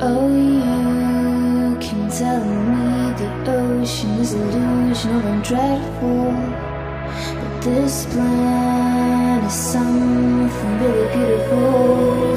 Oh, you can tell me the ocean is illusional and dreadful. But this plan is something really beautiful.